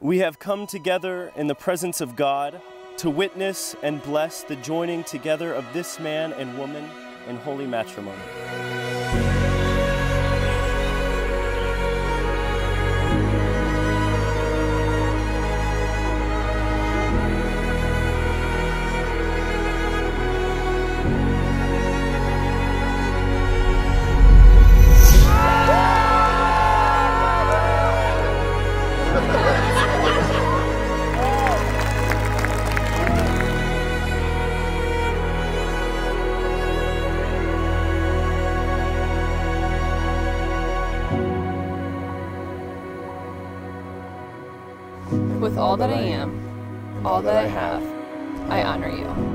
We have come together in the presence of God to witness and bless the joining together of this man and woman in holy matrimony. With all that I am, all that I have, I honor you.